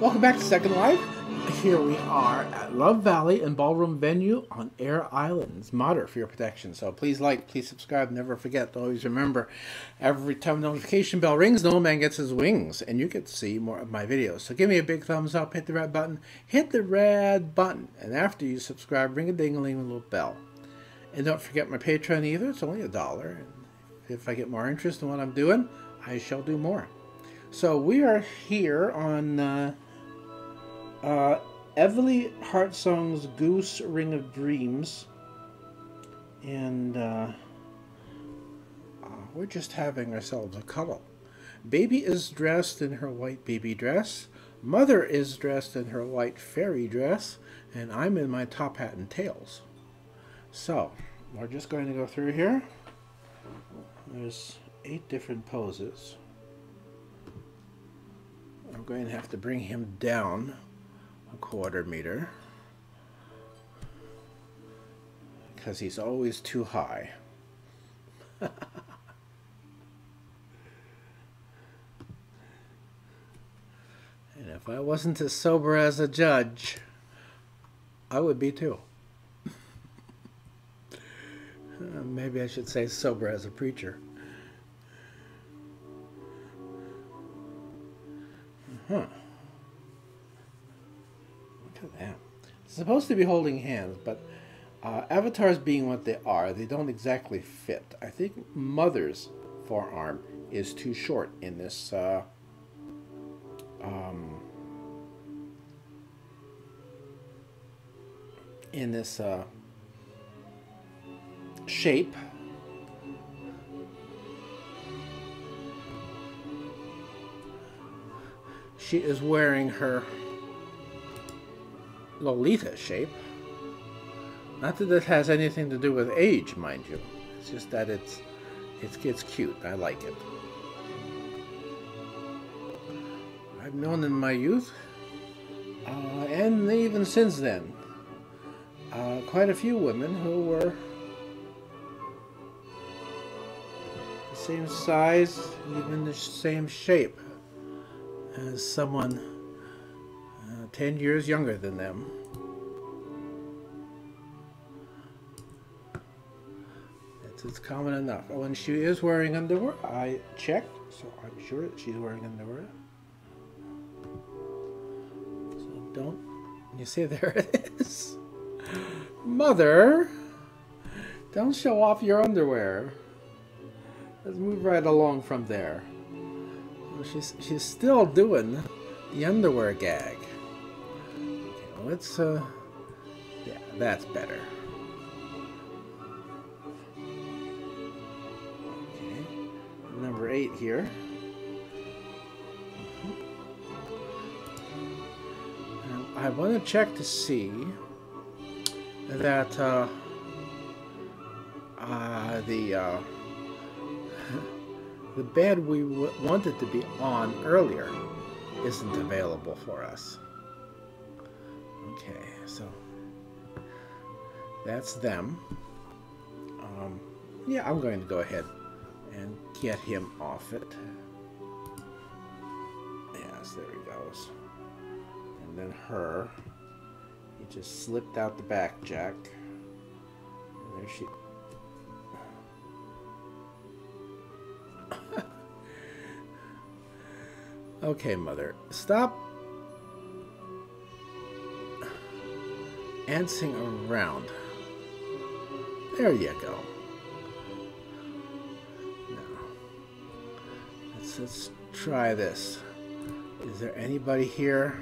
Welcome back to Second Life. Here we are at Love Valley and Ballroom Venue on Air Islands. Modder for your protection. So please like, please subscribe. Never forget always remember every time the notification bell rings, no man gets his wings. And you get to see more of my videos. So give me a big thumbs up, hit the red button, hit the red button. And after you subscribe, ring a ding a ling a little bell. And don't forget my Patreon either. It's only a dollar. If I get more interest in what I'm doing, I shall do more. So we are here on uh, uh, Everly Heartsong's Goose Ring of Dreams. And uh, uh, we're just having ourselves a cuddle. Baby is dressed in her white baby dress. Mother is dressed in her white fairy dress. And I'm in my top hat and tails. So, we're just going to go through here. There's eight different poses. I'm going to have to bring him down a quarter meter because he's always too high. and if I wasn't as sober as a judge, I would be too. Maybe I should say sober as a preacher. Huh. Supposed to be holding hands, but uh, avatars being what they are, they don't exactly fit. I think Mother's forearm is too short in this uh, um, in this uh, shape. She is wearing her Lolita shape. Not that this has anything to do with age, mind you. It's just that it's it's it's cute. I like it. I've known in my youth, uh, and even since then, uh, quite a few women who were the same size, even the same shape as someone 10 years younger than them. It's, it's common enough. Oh, when she is wearing underwear, I checked, so I'm sure she's wearing underwear. So don't, you see there it is. Mother, don't show off your underwear. Let's move right along from there. She's she's still doing the underwear gag. Let's uh yeah, that's better. Okay. Number eight here. And I want to check to see that uh, uh the uh the bed we wanted to be on earlier isn't available for us. Okay, so that's them. Um, yeah, I'm going to go ahead and get him off it. Yes, there he goes. And then her. He just slipped out the back jack. And there she Okay, mother. Stop dancing around. There you go. Now, let's, let's try this. Is there anybody here?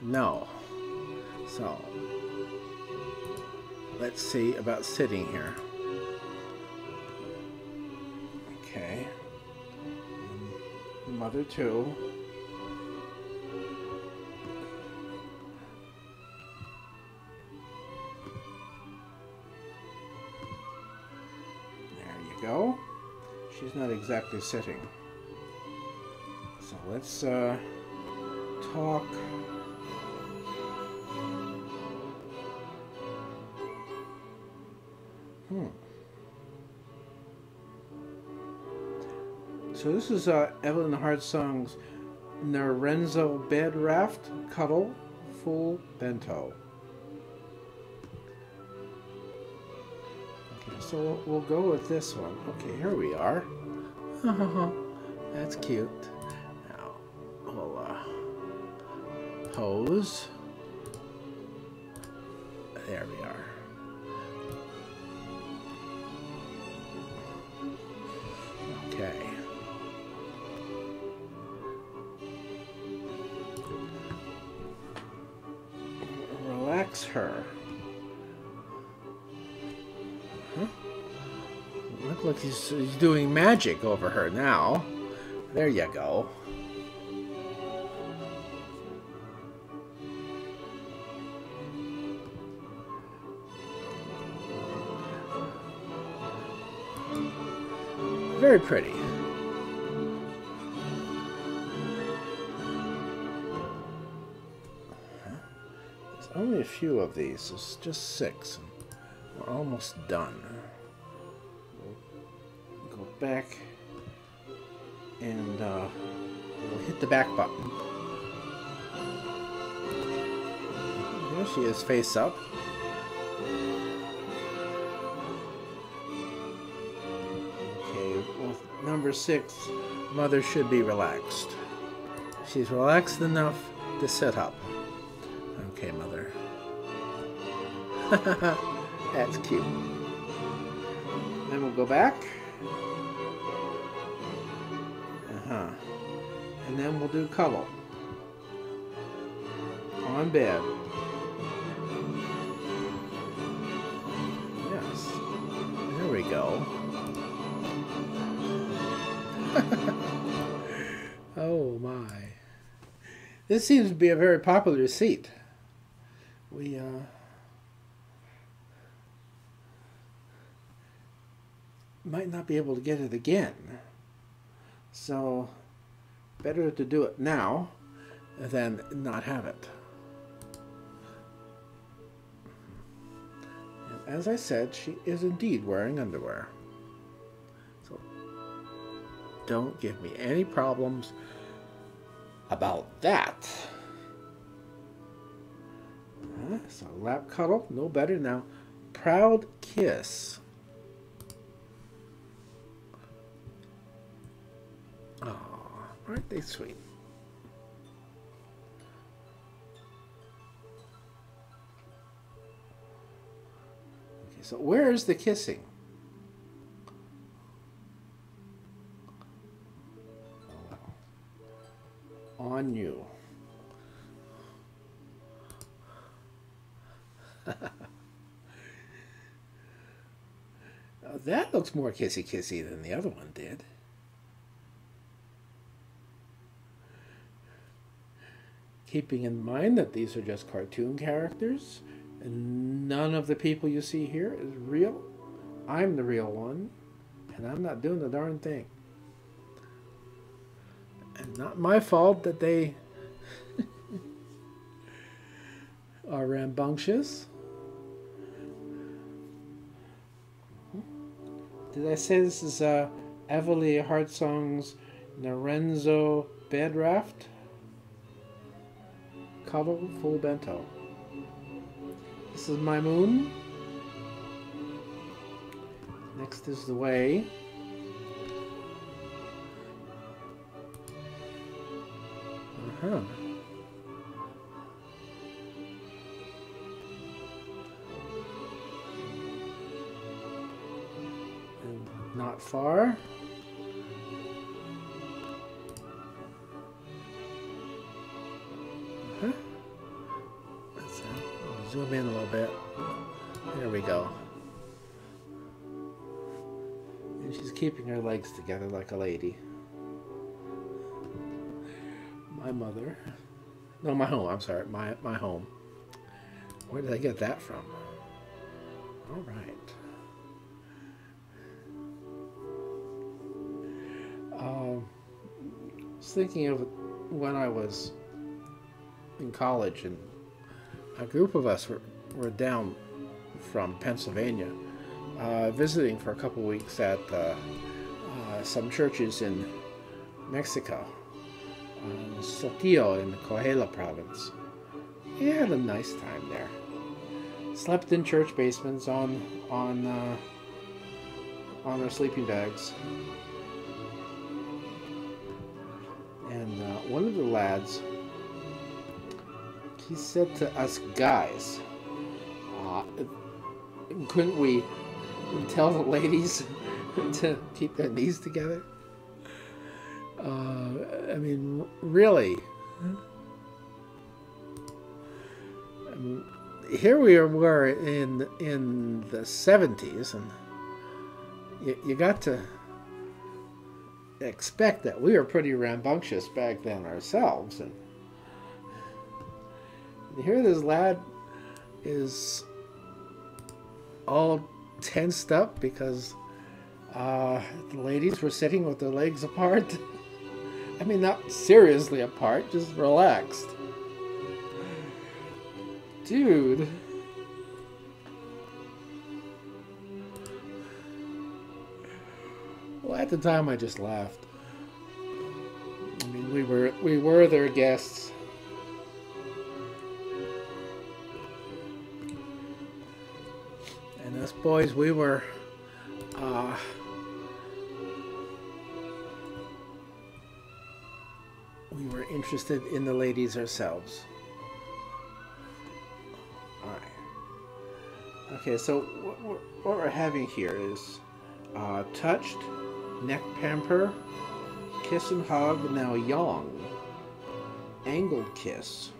No. So, let's see about sitting here. Okay. Mother 2. Go. She's not exactly sitting. So let's uh, talk. Hmm. So this is uh, Evelyn Heartsong's Narenzo Bed Raft Cuddle Full Bento. So we'll, go with this one. Okay, here we are. That's cute. Now, we'll uh, pose. There we are. Okay. Relax her. Look like he's, he's doing magic over her now. There you go. Very pretty. There's only a few of these. There's just six. We're almost done. Go back and uh, we'll hit the back button. There she is, face up. Okay, well, number six, mother should be relaxed. She's relaxed enough to sit up. Okay, mother. That's cute. Then we'll go back. Uh-huh. And then we'll do cuddle. On bed. Yes. There we go. oh my. This seems to be a very popular seat. We, uh... might not be able to get it again. So, better to do it now than not have it. And as I said, she is indeed wearing underwear. So, don't give me any problems about that. So, lap cuddle, no better now. Proud kiss. Aren't they sweet? Okay, so where is the kissing? Oh, On you. That looks more kissy kissy than the other one did. Keeping in mind that these are just cartoon characters and none of the people you see here is real. I'm the real one and I'm not doing the darn thing. And not my fault that they are rambunctious. Did I say this is uh, Everly Heartsong's Narenzo Bed Cuddle Full Bento. This is my moon. Next is the way. Uh-huh. Not far. Zoom in a little bit. There we go. And she's keeping her legs together like a lady. My mother. No, my home. I'm sorry. My my home. Where did I get that from? All right. Um, I was thinking of when I was in college, and a group of us were, were down from Pennsylvania, uh, visiting for a couple weeks at uh, uh, some churches in Mexico. uh, Saltillo in the Coahuila province. We had a nice time there. Slept in church basements on on uh, on our sleeping bags. And uh, one of the lads, he said to us guys, uh, couldn't we tell the ladies to keep their knees together? Uh, I mean, really. I mean, here we were in in the 70s, and you, you got to expect that we were pretty rambunctious back then ourselves. And here this lad is all tensed up because uh, the ladies were sitting with their legs apart. I mean, not seriously apart, just relaxed. Dude. Well, at the time, I just laughed. I mean, we were we were their guests. Us boys, we were. Uh, we were interested in the ladies ourselves. Alright. Okay, so what we're, what we're having here is uh, touched, neck pamper, kiss and hug, now yawn, angled kiss.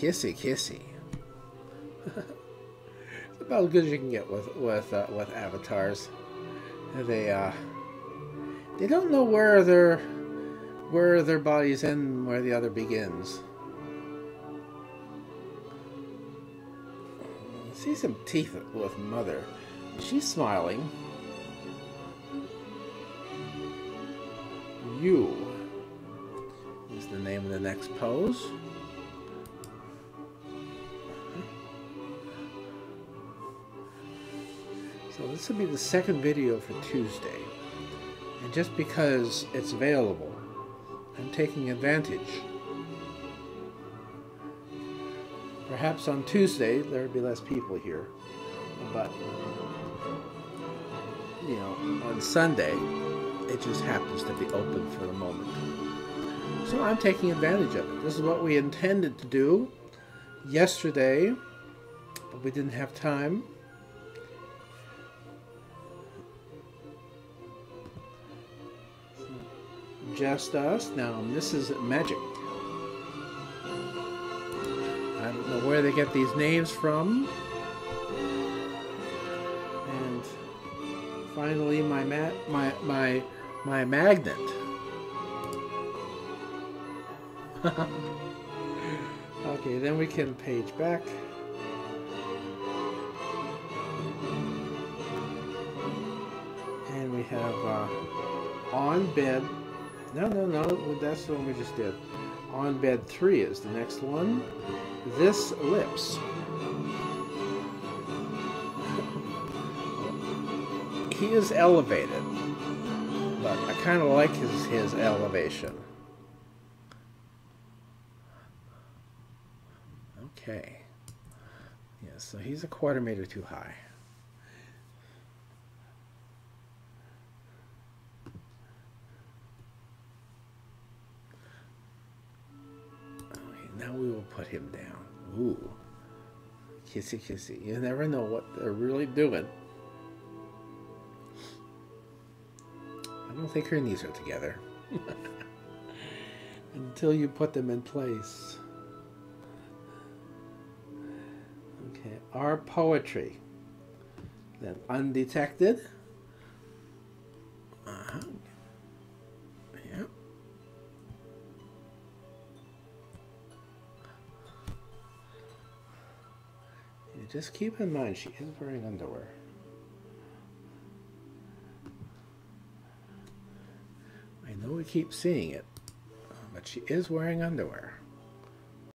Kissy, kissy. it's about as good as you can get with with uh, with avatars. They uh, they don't know where their where their bodies end and where the other begins. I see some teeth with mother. She's smiling. You is the name of the next pose. So this will be the second video for Tuesday. And just because it's available, I'm taking advantage. Perhaps on Tuesday there'll be less people here, but you know, on Sunday it just happens to be open for the moment. So I'm taking advantage of it. This is what we intended to do yesterday, but we didn't have time. Just us. Now, this is magic. I don't know where they get these names from. And finally, my ma my my my magnet. okay, then we can page back. And we have uh, on bed. No, no, no, that's the one we just did. On bed three is the next one. This lips. he is elevated, but I kind of like his, his elevation. Okay. Yeah, so he's a quarter meter too high. We will put him down. Ooh. Kissy kissy. You never know what they're really doing. I don't think her knees are together. Until you put them in place. Okay, our poetry. Then undetected. Uh-huh. Yep. Just keep in mind she is wearing underwear. I know we keep seeing it, but she is wearing underwear.